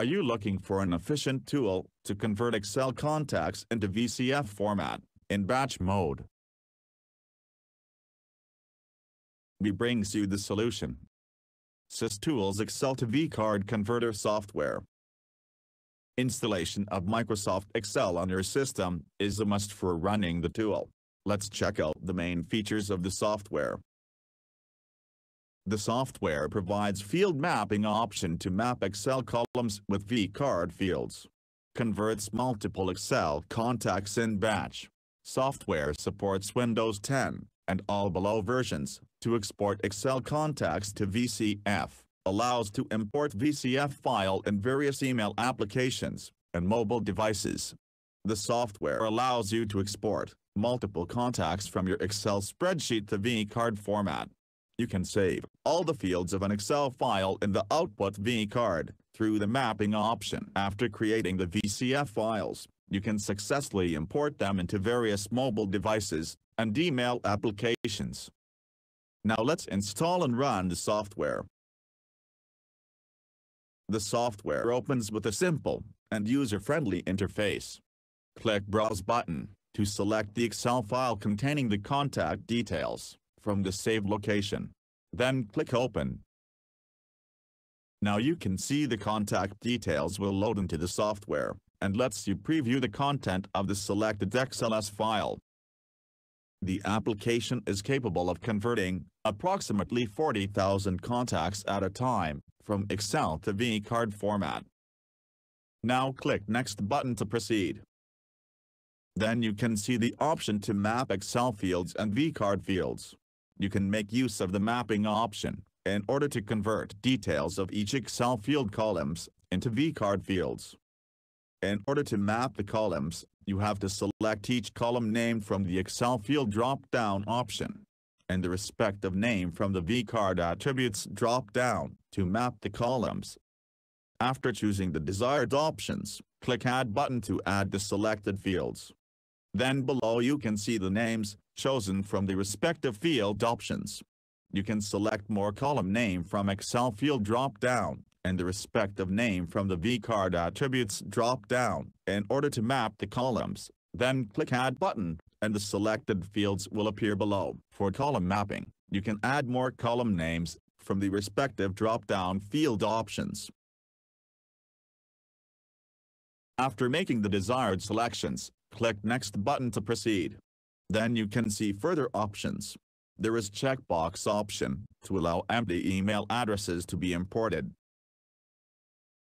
Are you looking for an efficient tool to convert Excel contacts into VCF format in batch mode? We brings you the solution. SysTools Excel to vCard Converter software. Installation of Microsoft Excel on your system is a must for running the tool. Let's check out the main features of the software. The software provides field mapping option to map Excel columns with vCard fields. Converts multiple Excel contacts in batch. Software supports Windows 10 and all below versions to export Excel contacts to VCF. Allows to import VCF file in various email applications and mobile devices. The software allows you to export multiple contacts from your Excel spreadsheet to vCard format. You can save all the fields of an Excel file in the Output vCard through the mapping option. After creating the VCF files, you can successfully import them into various mobile devices and email applications. Now let's install and run the software. The software opens with a simple and user-friendly interface. Click Browse button to select the Excel file containing the contact details from the saved location. Then click Open. Now you can see the contact details will load into the software, and lets you preview the content of the selected XLS file. The application is capable of converting approximately 40,000 contacts at a time from Excel to vCard format. Now click Next button to proceed. Then you can see the option to map Excel fields and vCard fields you can make use of the mapping option in order to convert details of each Excel field columns into vCard fields. In order to map the columns, you have to select each column name from the Excel field drop-down option and the respective name from the vCard attributes drop-down to map the columns. After choosing the desired options, click Add button to add the selected fields. Then below you can see the names, chosen from the respective field options. You can select more column name from Excel field drop-down, and the respective name from the vCard attributes drop-down, in order to map the columns. Then click Add button, and the selected fields will appear below. For column mapping, you can add more column names from the respective drop-down field options. After making the desired selections, Click Next button to proceed. Then you can see further options. There is checkbox option to allow empty email addresses to be imported.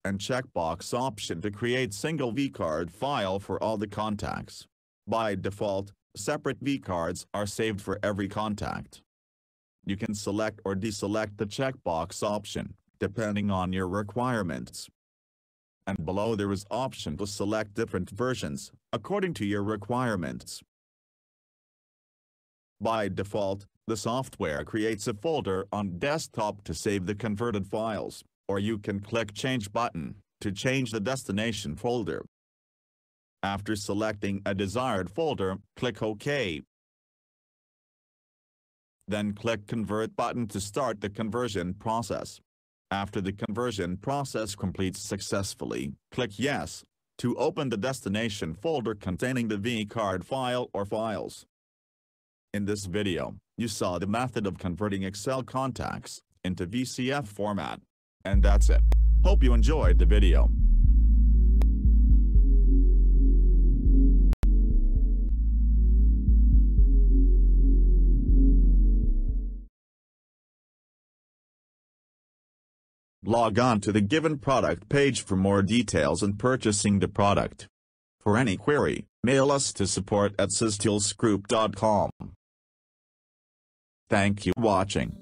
And checkbox option to create single vCard file for all the contacts. By default, separate vCards are saved for every contact. You can select or deselect the checkbox option, depending on your requirements and below there is option to select different versions, according to your requirements. By default, the software creates a folder on desktop to save the converted files, or you can click Change button to change the destination folder. After selecting a desired folder, click OK. Then click Convert button to start the conversion process. After the conversion process completes successfully, click Yes to open the destination folder containing the vCard file or files. In this video, you saw the method of converting Excel contacts into VCF format. And that's it. Hope you enjoyed the video. Log on to the given product page for more details and purchasing the product. For any query, mail us to support at. Thank you watching.